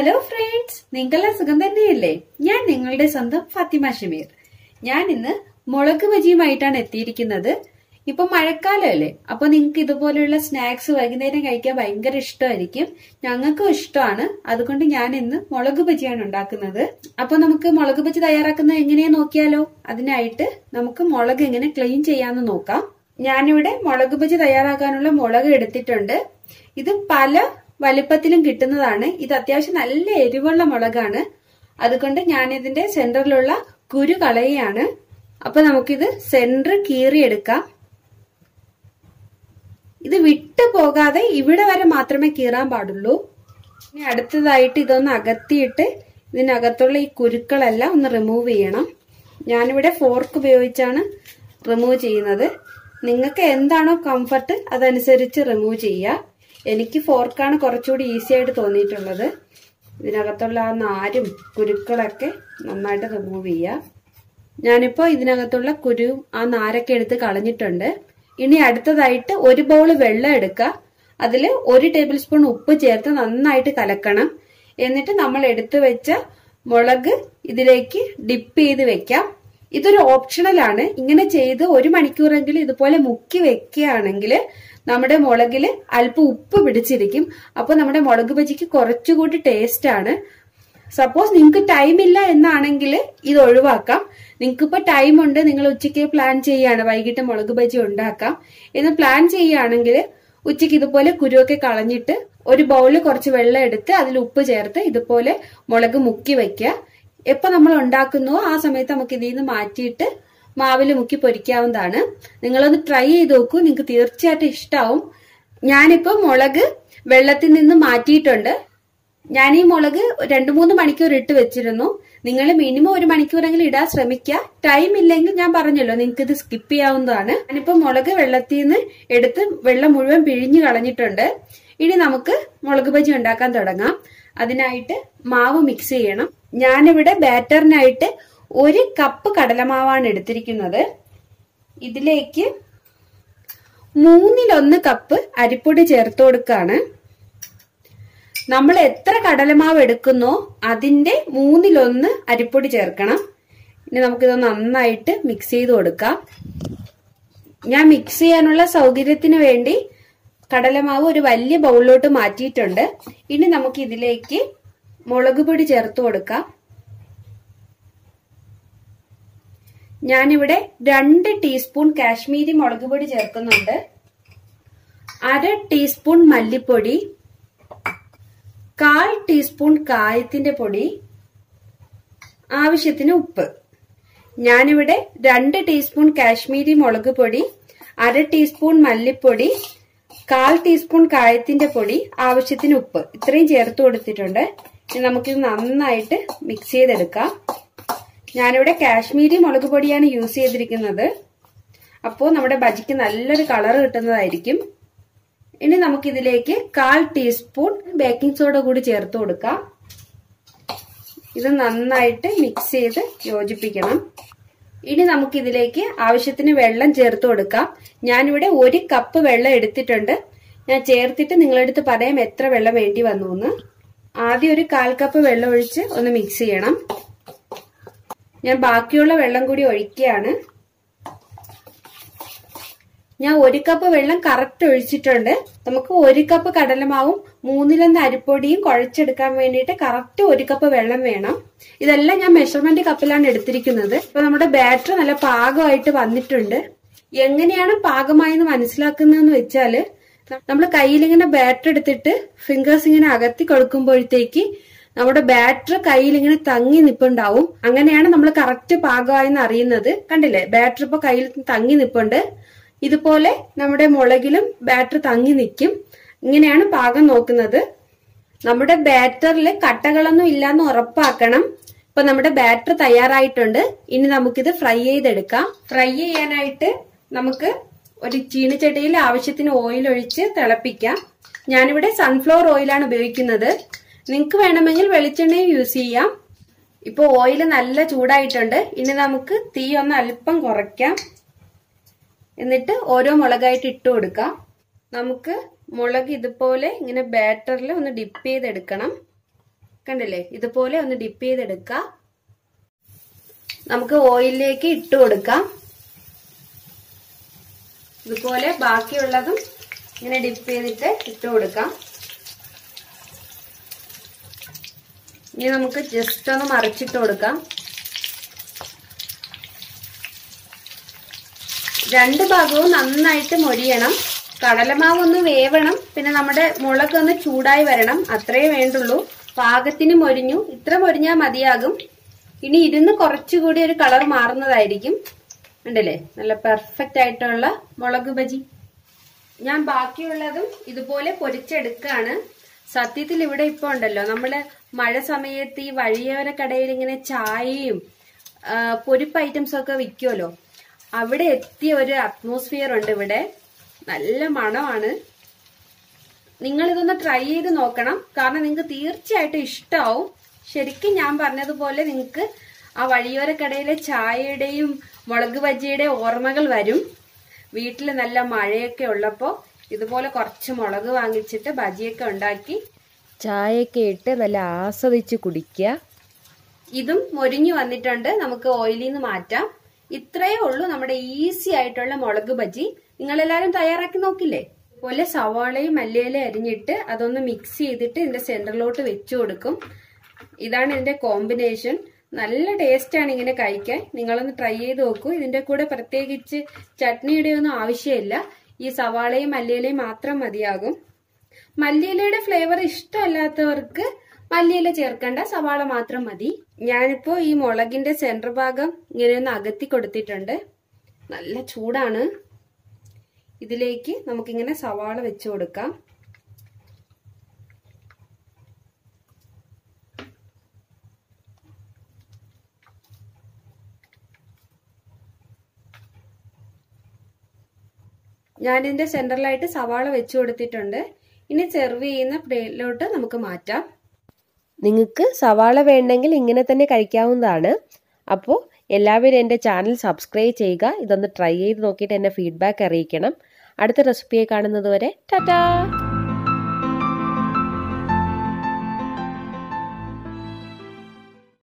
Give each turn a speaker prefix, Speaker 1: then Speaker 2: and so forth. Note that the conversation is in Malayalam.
Speaker 1: ഹലോ ഫ്രണ്ട്സ് നിങ്ങളെ സുഖം തന്നെയല്ലേ? ഞാൻ നിങ്ങളുടെ സ്വന്തം ഫാത്തിമ ഷമീർ. ഞാൻ ഇന്ന് മുളക് ബജിയുമായിട്ടാണ് എത്തിയിരിക്കുന്നത്. ഇപ്പൊ മഴക്കാലമല്ലേ? അപ്പൊ നിങ്ങൾക്ക് ഇതുപോലെയുള്ള സ്നാക്സ് വൈകുന്നേരം കഴിക്കാൻ ഭയങ്കര ഇഷ്ടമായിരിക്കും. ഞങ്ങൾക്കും ഇഷ്ടമാണ്. അതുകൊണ്ട് ഞാൻ ഇന്ന് മുളക് ബജിയാണ് ഉണ്ടാക്കുന്നത്. അപ്പൊ നമുക്ക് മുളക് ബജി തയ്യാറാക്കുന്നത് എങ്ങനെയാ നോക്കിയാലോ? അതിനായിട്ട് നമുക്ക് മുളക് എങ്ങനെ ക്ലീൻ ചെയ്യാന്ന് നോക്കാം. ഞാനിവിടെ മുളക് ബജി തയ്യാറാക്കാനുള്ള മുളക് എടുത്തിട്ടുണ്ട്. ഇത് പല വലിപ്പത്തിലും കിട്ടുന്നതാണ്. ഇത് അത്യാവശ്യം നല്ല എരിവുള്ള മുളകാണ്. അതുകൊണ്ട് ഞാൻ ഇതിന്റെ സെന്ററിലുള്ള കുരു കളയുകയാണ്. അപ്പൊ നമുക്കിത് സെന്റർ കീറിയെടുക്കാം. ഇത് വിട്ടു പോകാതെ ഇവിടെ വരെ മാത്രമേ കീറാൻ പാടുള്ളൂ. ഇനി അടുത്തതായിട്ട് ഇതൊന്ന് അകത്തിയിട്ട് ഇതിനകത്തുള്ള ഈ കുരുക്കളെല്ലാം ഒന്ന് റിമൂവ് ചെയ്യണം. ഞാനിവിടെ ഫോർക്ക് ഉപയോഗിച്ചാണ് റിമൂവ് ചെയ്യുന്നത്. നിങ്ങൾക്ക് എന്താണോ കംഫർട്ട് അതനുസരിച്ച് റിമൂവ് ചെയ്യുക. എനിക്ക് ഫോർക്കാണ് കുറച്ചുകൂടി ഈസി ആയിട്ട് തോന്നിയിട്ടുള്ളത്. ഇതിനകത്തുള്ള ആ നാരും കുരുക്കളൊക്കെ നന്നായിട്ട് റിമൂവ് ചെയ്യുക ഞാനിപ്പോൾ ഇതിനകത്തുള്ള കുരു ആ നാരൊക്കെ എടുത്ത് കളഞ്ഞിട്ടുണ്ട്. ഇനി അടുത്തതായിട്ട് ഒരു ബൗൾ വെള്ളം എടുക്കുക. അതിൽ ഒരു ടേബിൾ സ്പൂൺ ഉപ്പ് ചേർത്ത് നന്നായിട്ട് കലക്കണം. എന്നിട്ട് നമ്മൾ എടുത്തു വെച്ച മുളക് ഇതിലേക്ക് ഡിപ്പ് ചെയ്ത് വെക്കാം. ഇതൊരു ഓപ്ഷണലാണ് ഇങ്ങനെ ചെയ്ത് ഒരു മണിക്കൂറെങ്കിലും ഇതുപോലെ മുക്കി വെക്കുകയാണെങ്കിൽ നമ്മുടെ മുളകിൽ അല്പം ഉപ്പ് പിടിച്ചിരിക്കും. അപ്പോൾ നമ്മുടെ മുളക് ബജിക്ക് കുറച്ചുകൂടി ടേസ്റ്റ് ആണ്. സപ്പോസ് നിങ്ങൾക്ക് ടൈം ഇല്ല എന്നാണെങ്കിൽ ഇത് ഒഴിവാക്കാം. നിങ്ങൾക്ക് ഇപ്പൊ ടൈം ഉണ്ട് നിങ്ങൾ ഉച്ചയ്ക്ക് പ്ലാൻ ചെയ്യാണ് വൈകിട്ട് മുളക് ബജി ഉണ്ടാക്കാം. എന്ന് പ്ലാൻ ചെയ്യുകയാണെങ്കിൽ ഉച്ചയ്ക്ക് ഇതുപോലെ കുരുവൊക്കെ കളഞ്ഞിട്ട് ഒരു ബൗളിൽ കുറച്ച് വെള്ളം എടുത്ത് അതിൽ ഉപ്പ് ചേർത്ത് ഇതുപോലെ മുളക് മുക്കി വെക്കുക. എപ്പോ നമ്മൾ ഉണ്ടാക്കുന്നുവോ ആ സമയത്ത് നമുക്ക് ഇതിൽ നിന്ന് മാറ്റിയിട്ട് മാവിൽ മുക്കി പൊരിക്കാവുന്നതാണ്. നിങ്ങളൊന്ന് ട്രൈ ചെയ്ത് നോക്കൂ. നിങ്ങൾക്ക് തീർച്ചയായിട്ടും ഇഷ്ടാവും. ഞാനിപ്പോ മുളക് വെള്ളത്തിൽ നിന്ന് മാറ്റിയിട്ടുണ്ട്. ഞാൻ ഈ മുളക് രണ്ടു മൂന്ന് മണിക്കൂർ ഇട്ട് വെച്ചിരുന്നു. നിങ്ങൾ മിനിമം ഒരു മണിക്കൂറെങ്കിലും ഇടാൻ ശ്രമിക്കുക. ടൈം ഇല്ലെങ്കിൽ ഞാൻ പറഞ്ഞല്ലോ നിങ്ങൾക്ക് ഇത് സ്കിപ്പ് ചെയ്യാവുന്നതാണ്. ഞാനിപ്പോ മുളക് വെള്ളത്തിൽ നിന്ന് എടുത്ത് വെള്ളം മുഴുവൻ പിഴിഞ്ഞു കളഞ്ഞിട്ടുണ്ട്. ഇനി നമുക്ക് മുളക് ബജി ഉണ്ടാക്കാൻ തുടങ്ങാം. അതിനായിട്ട് മാവ് മിക്സ് ചെയ്യണം. ഞാനിവിടെ ബാറ്ററിനായിട്ട് ഒരു കപ്പ് കടലമാവാണ് എടുത്തിരിക്കുന്നത്. ഇതിലേക്ക് മൂന്നിലൊന്ന് കപ്പ് അരിപ്പൊടി ചേർത്ത് കൊടുക്കാണ്. നമ്മൾ എത്ര കടലമാവ് എടുക്കുന്നോ അതിന്റെ മൂന്നിലൊന്ന് അരിപ്പൊടി ചേർക്കണം. ഇനി നമുക്കിത് നന്നായിട്ട് മിക്സ് ചെയ്ത് കൊടുക്കാം. ഞാൻ മിക്സ് ചെയ്യാനുള്ള സൗകര്യത്തിന് വേണ്ടി കടലമാവ് ഒരു വലിയ ബൗളിലോട്ട് മാറ്റിയിട്ടുണ്ട്. ഇനി നമുക്ക് ഇതിലേക്ക് മുളക് പൊടി ചേർത്ത് കൊടുക്കാം. ഞാനിവിടെ രണ്ട് ടീസ്പൂൺ കാശ്മീരി മുളക് പൊടി ചേർക്കുന്നുണ്ട്. അര ടീസ്പൂൺ മല്ലിപ്പൊടി. കാൽ ടീസ്പൂൺ കായത്തിന്റെ പൊടി. ആവശ്യത്തിന് ഉപ്പ്. ഞാനിവിടെ രണ്ട് ടീസ്പൂൺ കാശ്മീരി മുളക് പൊടി അര ടീസ്പൂൺ മല്ലിപ്പൊടി കാൽ ടീസ്പൂൺ കായത്തിന്റെ പൊടി ആവശ്യത്തിന് ഉപ്പ്. ഇത്രയും ചേർത്ത് കൊടുത്തിട്ടുണ്ട്. ഇനി നമുക്കിത് നന്നായിട്ട് മിക്സ് ചെയ്തെടുക്കാം. ഞാനിവിടെ കാശ്മീരി മുളക് പൊടിയാണ് യൂസ് ചെയ്തിരിക്കുന്നത്. അപ്പോൾ നമ്മുടെ ബജിക്ക് നല്ലൊരു കളർ കിട്ടുന്നതായിരിക്കും. ഇനി നമുക്കിതിലേക്ക് കാൽ ടീസ്പൂൺ ബേക്കിംഗ് സോഡ കൂടി ചേർത്ത് കൊടുക്കാം. ഇത് നന്നായിട്ട് മിക്സ് ചെയ്ത് യോജിപ്പിക്കണം. ഇനി നമുക്കിതിലേക്ക് ആവശ്യത്തിന് വെള്ളം ചേർത്ത് കൊടുക്കാം. ഞാനിവിടെ ഒരു കപ്പ് വെള്ളം എടുത്തിട്ടുണ്ട്. ഞാൻ ചേർത്തിട്ട് നിങ്ങളെടുത്ത് പറയാം എത്ര വെള്ളം വേണ്ടി വന്നു എന്ന് ആദ്യം ഒരു കാൽ കപ്പ് വെള്ളം ഒഴിച്ച് ഒന്ന് മിക്സ് ചെയ്യണം. ഞാൻ ബാക്കിയുള്ള വെള്ളം കൂടി ഒഴിക്കുകയാണ്. ഞാൻ ഒരു കപ്പ് വെള്ളം കറക്റ്റ് ഒഴിച്ചിട്ടുണ്ട്. നമുക്ക് ഒരു കപ്പ് കടലമാവും മൂന്നിലൊന്ന് അരിപ്പൊടിയും കുഴച്ചെടുക്കാൻ വേണ്ടിയിട്ട് കറക്റ്റ് ഒരു കപ്പ് വെള്ളം വേണം. ഇതെല്ലാം ഞാൻ മെഷർമെന്റ് കപ്പിലാണ് എടുത്തിരിക്കുന്നത്. ഇപ്പൊ നമ്മുടെ ബാറ്റർ നല്ല പാകമായിട്ട് വന്നിട്ടുണ്ട്. എങ്ങനെയാണ് പാകമായെന്ന് മനസ്സിലാക്കുന്നതെന്ന് വെച്ചാൽ നമ്മൾ കയ്യിൽ ഇങ്ങനെ ബാറ്റർ എടുത്തിട്ട് ഫിംഗേഴ്സ് ഇങ്ങനെ അകത്തി കൊടുക്കുമ്പോഴത്തേക്ക് നമ്മുടെ ബാറ്റർ കയ്യിൽ ഇങ്ങനെ തങ്ങി നിപ്പുണ്ടാവും. അങ്ങനെയാണ് നമ്മൾ കറക്റ്റ് പാകമായെന്ന് അറിയുന്നത്. കണ്ടില്ലേ? ബാറ്റർ ഇപ്പൊ കയ്യിൽ തങ്ങി നിപ്പുണ്ട്. ഇതുപോലെ നമ്മുടെ മുളകിലും ബാറ്റർ തങ്ങി നിൽക്കും ഇങ്ങനെയാണ് പാകം നോക്കുന്നത്. നമ്മുടെ ബാറ്ററിൽ കട്ടകളൊന്നും ഇല്ലാന്ന് ഉറപ്പാക്കണം. ഇപ്പൊ നമ്മുടെ ബാറ്റർ തയ്യാറായിട്ടുണ്ട്. ഇനി നമുക്കിത് ഫ്രൈ ചെയ്തെടുക്കാം. ഫ്രൈ ചെയ്യാനായിട്ട് നമുക്ക് ഒരു ചീനിച്ചട്ടിയിൽ ആവശ്യത്തിന് ഓയിൽ ഒഴിച്ച് തിളപ്പിക്കാം. ഞാനിവിടെ സൺഫ്ലവർ ഓയിലാണ് ഉപയോഗിക്കുന്നത്. നിങ്ങൾക്ക് വേണമെങ്കിൽ വെളിച്ചെണ്ണയും യൂസ് ചെയ്യാം. ഇപ്പോൾ ഓയിൽ നല്ല ചൂടായിട്ടുണ്ട്. ഇനി നമുക്ക് തീ ഒന്ന് അല്പം കുറയ്ക്കാം. എന്നിട്ട് ഓരോ മുളകായിട്ട് ഇട്ട് കൊടുക്കാം. നമുക്ക് മുളക് ഇതുപോലെ ഇങ്ങനെ ബാറ്ററിൽ ഒന്ന് ഡിപ്പ് ചെയ്തെടുക്കണം. കണ്ടില്ലേ? ഇതുപോലെ ഒന്ന് ഡിപ്പ് ചെയ്തെടുക്കുക നമുക്ക് ഓയിലിലേക്ക് ഇട്ട് കൊടുക്കാം. ഇതുപോലെ ബാക്കിയുള്ളതും ഇങ്ങനെ ഡിപ്പ് ചെയ്തിട്ട് ഇട്ട് കൊടുക്കാം. ഇനി നമുക്ക് ജസ്റ്റ് ഒന്ന് മറിച്ചിട്ട് കൊടുക്കാം. രണ്ട് ഭാഗവും നന്നായിട്ട് മൊരിയണം. കടലമാവ് ഒന്ന് വേവണം. പിന്നെ നമ്മുടെ മുളക് ഒന്ന് ചൂടായി വരണം. അത്രേ വേണ്ടുള്ളൂ. പാകത്തിന് മൊരിഞ്ഞു. ഇത്ര മൊരിഞ്ഞാൽ മതിയാകും. ഇനി ഇരുന്ന് കുറച്ചുകൂടി ഒരു കളർ മാറുന്നതായിരിക്കും. ഉണ്ടല്ലേ നല്ല പെർഫെക്റ്റ് ആയിട്ടുള്ള മുളക് ബജി. ഞാൻ ബാക്കിയുള്ളതും ഇതുപോലെ പൊരിച്ചെടുക്കാണ്. സത്യത്തിൽ ഇവിടെ ഇപ്പൊ ഉണ്ടല്ലോ. നമ്മൾ മഴ സമയത്ത് ഈ വഴിയോര കടയിൽ ഇങ്ങനെ ചായയും പൊരിപ്പ് ഐറ്റംസും ഒക്കെ വിൽക്കുമല്ലോ അവിടെ എത്തിയ ഒരു അറ്റ്മോസ്ഫിയർ ഉണ്ട് ഇവിടെ. നല്ല മണമാണ്. നിങ്ങൾ ഇതൊന്ന് ട്രൈ ചെയ്ത് നോക്കണം. കാരണം നിങ്ങൾക്ക് തീർച്ചയായിട്ടും ഇഷ്ടമാവും ശരിക്കും ഞാൻ പറഞ്ഞതുപോലെ നിങ്ങൾക്ക് ആ വഴിയോര കടയിലെ ചായയുടെയും മുളക് ബജിയുടെയും ഓർമ്മകൾ വരും. വീട്ടിൽ നല്ല മഴയൊക്കെ ഉള്ളപ്പോൾ ഇതുപോലെ കുറച്ച് മുളക് വാങ്ങിച്ചിട്ട് ബജിയൊക്കെ ഉണ്ടാക്കി
Speaker 2: ചായയൊക്കെ ഇട്ട് നല്ല ആസ്വദിച്ച് കുടിക്കുക.
Speaker 1: ഇതും മൊരിഞ്ഞു വന്നിട്ടുണ്ട്. നമുക്ക് ഓയിലിൽ നിന്ന് മാറ്റാം. ഇത്രയേ ഉള്ളൂ നമ്മുടെ ഈസി ആയിട്ടുള്ള മുളക് ബജി. നിങ്ങൾ എല്ലാവരും തയ്യാറാക്കി നോക്കില്ലേ? പോലെ സവാളയും മല്ലിയിലയും അരിഞ്ഞിട്ട് അതൊന്ന് മിക്സ് ചെയ്തിട്ട് ഇതിന്റെ സെന്ററിലോട്ട് വെച്ചു കൊടുക്കും. ഇതാണ് ഇതിന്റെ കോമ്പിനേഷൻ നല്ല ടേസ്റ്റ് ആണ് ഇങ്ങനെ കഴിക്കാൻ. നിങ്ങളൊന്ന് ട്രൈ ചെയ്ത് നോക്കൂ. ഇതിന്റെ കൂടെ പ്രത്യേകിച്ച് ചട്നിയുടെ ഒന്നും ആവശ്യമില്ല. ഈ സവാളയും മല്ലിയിലയും മാത്രം മതിയാകും. മല്ലിയിലയുടെ ഫ്ലേവർ ഇഷ്ടമല്ലാത്തവർക്ക് മല്ലിയില ചേർക്കേണ്ട സവാള മാത്രം മതി. ഞാനിപ്പോ ഈ മുളകിന്റെ സെന്റർ ഭാഗം ഇങ്ങനെ ഒന്ന് അകത്തി കൊടുത്തിട്ടുണ്ട്. നല്ല ചൂടാണ്. ഇതിലേക്ക് നമുക്കിങ്ങനെ സവാള വെച്ചു കൊടുക്കാം. ഞാനിതിന്റെ സെന്ററിലായിട്ട് സവാള വെച്ചു കൊടുത്തിട്ടുണ്ട്. ഇനി സെർവ് ചെയ്യുന്ന പ്ലേറ്റിലോട്ട് നമുക്ക് മാറ്റാം.
Speaker 2: നിങ്ങൾക്ക് സവാള വേണ്ടെങ്കിൽ ഇങ്ങനെ തന്നെ കഴിക്കാവുന്നതാണ്. അപ്പോൾ എല്ലാവരും എന്റെ ചാനൽ സബ്സ്ക്രൈബ് ചെയ്യുക. ഇതൊന്ന് ട്രൈ ചെയ്ത് നോക്കിയിട്ട് എന്നെ ഫീഡ്ബാക്ക് അറിയിക്കണം. അടുത്ത റെസിപ്പിയെ കാണുന്നതുവരെ ടാറ്റാ!